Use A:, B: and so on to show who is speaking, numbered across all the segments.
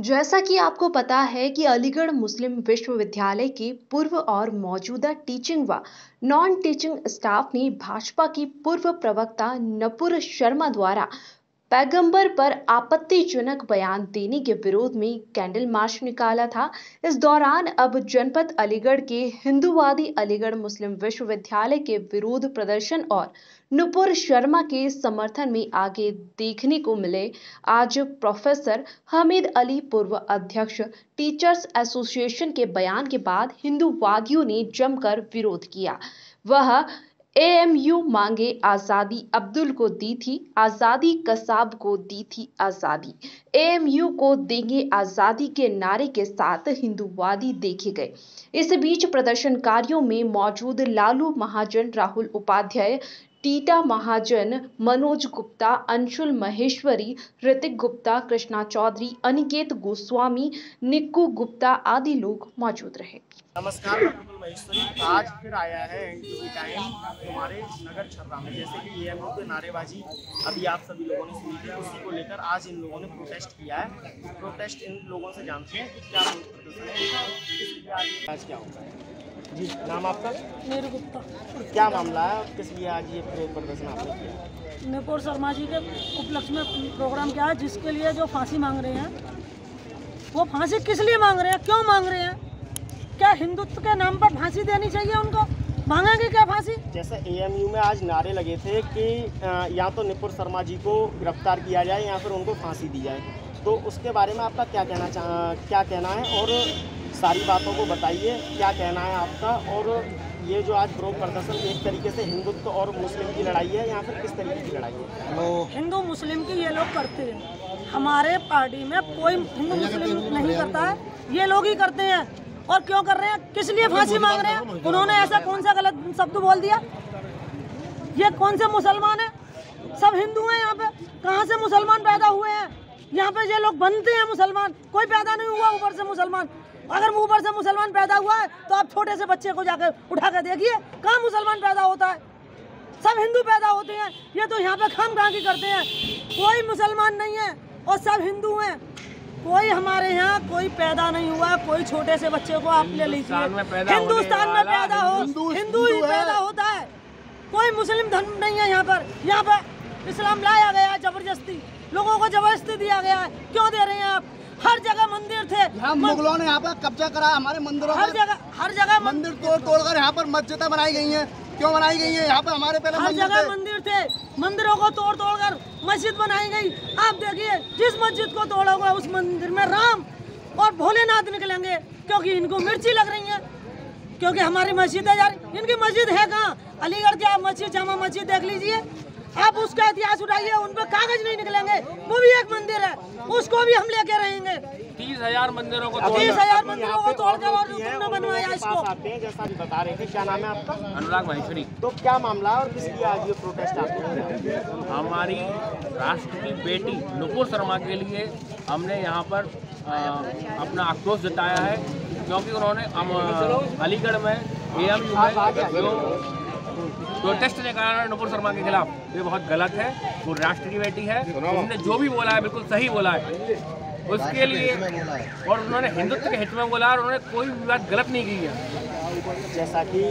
A: जैसा कि आपको पता है कि अलीगढ़ मुस्लिम विश्वविद्यालय के पूर्व और मौजूदा टीचिंग व नॉन टीचिंग स्टाफ ने भाजपा की पूर्व प्रवक्ता नपुर शर्मा द्वारा पैगंबर पर आपत्तिजनक बयान देने के विरोध में कैंडल मार्च निकाला था। इस दौरान अब जनपद अलीगढ़ के हिंदूवादी अलीगढ़ मुस्लिम विश्वविद्यालय के विरोध प्रदर्शन और नुपुर शर्मा के समर्थन में आगे देखने को मिले। आज प्रोफेसर हमीद अली पूर्व अध्यक्ष टीचर्स एसोसिएशन के बयान के बाद हिंदूवादियों ने जमकर विरोध किया। वह एएमयू मांगे आज़ादी, अब्दुल को दी थी आज़ादी, कसाब को दी थी आज़ादी। एएमयू को देंगे आज़ादी के नारे के साथ हिंदुवादी देखे गए। इस बीच प्रदर्शनकारियों में मौजूद लालू महाजन, राहुल उपाध्याय टीटा महाजन, मनोज गुप्ता, अंशुल महेश्वरी, ऋतिक गुप्ता, कृष्णा चौधरी, अनिकेत गोस्वामी, निक्कू गुप्ता आदि लोग मौजूद रहे।
B: नमस्कार महेश्वरी। आज फिर आया है टाइम हमारे नगर छर्रा में। जैसे कि ए के नारेबाजी अभी आप सभी लोगों ने सुनी थी, उसी को लेकर आज इन लोगों ने प्रोटेस्ट किया है। प्रोटेस्ट इन लोगों से जानते हैं कि क्या आज क्या होगा जी नाम आपका?
C: नीरू गुप्ता।
B: क्या मामला है? किस लिए आज ये प्रदर्शन आपने किया?
C: नेपोर शर्मा जी के उपलक्ष्य में प्रोग्राम क्या है? जिसके लिए जो फांसी मांग रहे हैं। वो फांसी किस लिए मांग रहे हैं? क्यों मांग रहे हैं? क्या हिंदुत्व के नाम पर फांसी देनी चाहिए उनको? मांगेंगे क्या फांसी?
B: जैसे एएमयू में आज नारे लगे थे कि या तो निपुर शर्मा जी को गिरफ़्तार किया जाए या फिर उनको फांसी दी जाए। तो उसके बारे में आपका क्या कहना चाह क्या कहना है? और सारी बातों को बताइए क्या कहना है आपका? और ये जो आज विरोध प्रदर्शन एक तरीके से हिंदुत्व और मुस्लिम की लड़ाई है या फिर किस तरीके की लड़ाई है?
C: हिंदू मुस्लिम की ये लोग करते हैं। हमारे पार्टी में कोई हिंदू मुस्लिम नहीं करता है। ये लोग ही करते हैं। और क्यों कर रहे हैं? किस लिए फांसी मांग रहे हैं? उन्होंने ऐसा कौन सा गलत शब्द बोल दिया? ये कौन से मुसलमान है? सब हिंदू हैं यहाँ पे। कहाँ से मुसलमान पैदा हुए हैं? यहाँ पे ये लोग बनते हैं मुसलमान। कोई पैदा नहीं हुआ ऊपर से मुसलमान। अगर ऊपर से मुसलमान पैदा हुआ है तो आप छोटे से बच्चे को जाकर उठा कर देखिए कहाँ मुसलमान पैदा होता है? सब हिंदू पैदा होते हैं। ये तो यहाँ पे खाम खां की करते हैं। कोई मुसलमान नहीं है और सब हिंदू हैं। कोई हमारे यहाँ कोई पैदा नहीं हुआ कोई छोटे से बच्चे को आप ले लीजिए। हिंदुस्तान में पैदा हो हिंदू ही पैदा होता है। कोई मुस्लिम धर्म नहीं है यहाँ पर। यहाँ पर इस्लाम लाया गया है ज़बरदस्ती। लोगों को ज़बरदस्ती दिया गया है। क्यों दे रहे हैं आप? हर जगह मंदिर थे।
D: मुगलों ने यहाँ पर कब्जा करा हमारे मंदिरों
C: हर जगह हर जगह
D: मंदिर तोड़ तोड़ कर यहाँ पर मस्जिदें बनाई गई हैं। क्यों बनाई गई है? यहाँ पर हमारे पहले
C: हर जगह मंदिर थे। मंदिरों को तोड़ तोड़ कर मस्जिद बनाई गई। आप देखिए जिस मस्जिद को तोड़ोगे उस मंदिर में राम और भोलेनाथ निकलेंगे क्योंकि इनको मिर्ची लग रही है। क्योंकि हमारी मस्जिद है यार इनकी मस्जिद है कहाँ? अलीगढ़ की आप मस्जिद जामा मस्जिद देख लीजिए। आप उसका इतिहास उठाइए उन पर कागज़ नहीं निकलेंगे वो भी एक मंदिर है उसको भी हम लेके रहेंगे।
E: तीस हज़ार मंदिरों को
C: तीस हज़ार मंदिरों को तोड़ के और तुमने बनवाया इसको।
B: जैसा भी बता रहे थे क्या नाम है आपका?
E: अनुराग महेश्वरी
B: तो क्या मामला और किस लिए आज ये प्रोटेस्ट
E: हमारी राष्ट्र की बेटी नुपुर शर्मा के लिए हमने यहाँ पर आ, अपना आक्रोश जताया है क्योंकि उन्होंने अलीगढ़ में एम में प्रोटेस्ट निकाला नुपुर शर्मा के खिलाफ। ये बहुत गलत है वो राष्ट्र की बेटी है उन्होंने जो भी बोला है बिल्कुल सही बोला है। उसके लिए और उन्होंने हिंदुत्व के हित में बोला और उन्होंने कोई भी बात गलत नहीं की है।
B: जैसा कि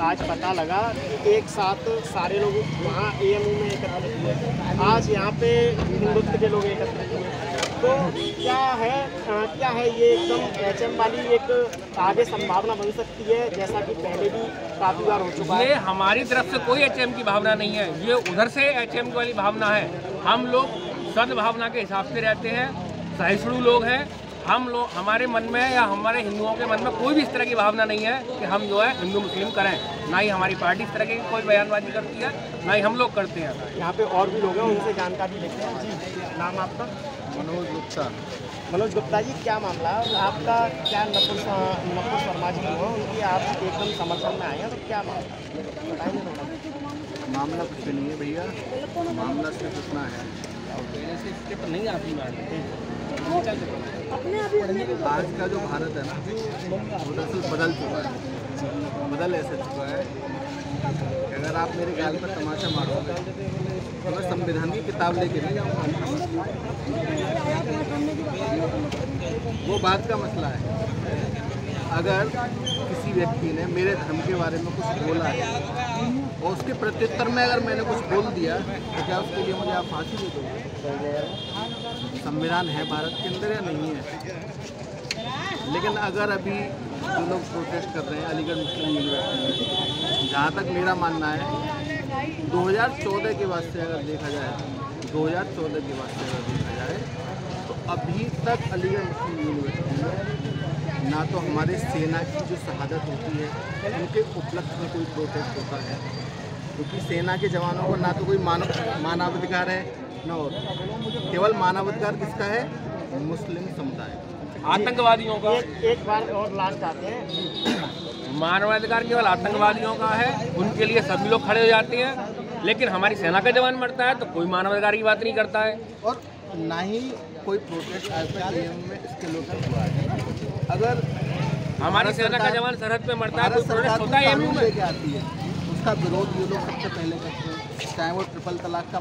B: आज पता लगा कि एक साथ सारे लोग वहाँ ए में एकत्रित हुए। आज यहाँ पे हिंदुत्व के लोग एकत्रित हुए। तो क्या है क्या है ये एकदम एचएम वाली एक आगे संभावना बन सकती है जैसा कि पहले भी काफ़ी बार हो चुका
E: है? हमारी तरफ़ से कोई एचएम की भावना नहीं है ये उधर से एच वाली भावना है। हम लोग सद्भावना के हिसाब से रहते हैं सहिष्णु लोग हैं। हम लोग हमारे मन में या हमारे हिंदुओं के मन में कोई भी इस तरह की भावना नहीं है कि हम जो है हिंदू मुस्लिम करें। ना ही हमारी पार्टी इस तरह की कोई बयानबाजी करती है ना ही हम लोग करते हैं।
B: यहाँ पे और भी लोग हैं उनसे जानकारी लेते हैं। जी नाम आपका?
D: मनोज गुप्ता।
B: मनोज गुप्ता जी, क्या मामला? है आपका क्या नपुर नपुर शर्मा जी हो? उनकी आप एकदम समर्थन में आए हैं तो क्या मामला? बताइए
D: थोड़ा। मामला कुछ नहीं है भैया। मामला सिर्फ़ इतना है।
E: नहीं
D: आज का जो भारत है ना, वो दरअसल बदल चुका है। बदल ऐसे चुका है अगर आप मेरे गाल पर तमाशा मारोगे तो मैं संविधान की किताब लेके नहीं जाऊँगा। बात का मसला है। अगर किसी व्यक्ति ने मेरे धर्म के बारे में कुछ बोला है और उसके प्रत्युत्तर में अगर मैंने कुछ बोल दिया तो क्या उसके लिए मुझे आप फांसी दे दोगे? संविधान है भारत के अंदर या नहीं है? लेकिन अगर अभी जो लोग प्रोटेस्ट कर रहे हैं, अलीगढ़ मुस्लिम यूनिवर्सिटी में, जहाँ तक मेरा मानना है 2014 के से अगर देखा जाए 2014 के से अगर देखा जाए तो अभी तक अलीगढ़ मुस्लिम यूनिवर्सिटी में ना तो हमारे सेना की जो शहादत होती है उनके उपलक्ष्य में कोई प्रोटेस्ट होता है। क्योंकि तो सेना के जवानों को ना तो कोई मानव मानवाधिकार है न और। केवल मानवाधिकार किसका है? मुस्लिम समुदाय
E: आतंकवादियों का।
B: एक एक बार और लास्ट आते हैं।
E: मानवाधिकार केवल आतंकवादियों का है उनके लिए सभी लोग खड़े हो जाते हैं। लेकिन हमारी सेना का जवान मरता है तो कोई मानवाधिकार की बात नहीं करता है।
D: और ना ही कोई प्रोटेस्ट आज तक नियम में इसके लेकर हुआ है। अगर
E: हमारी सेना का जवान सरहद पे मरता है तो प्रोटेस्ट होता है।
D: लेके आती है। उसका विरोध ये लोग सबसे पहले करते हैं। चाहे वो ट्रिपल तलाक का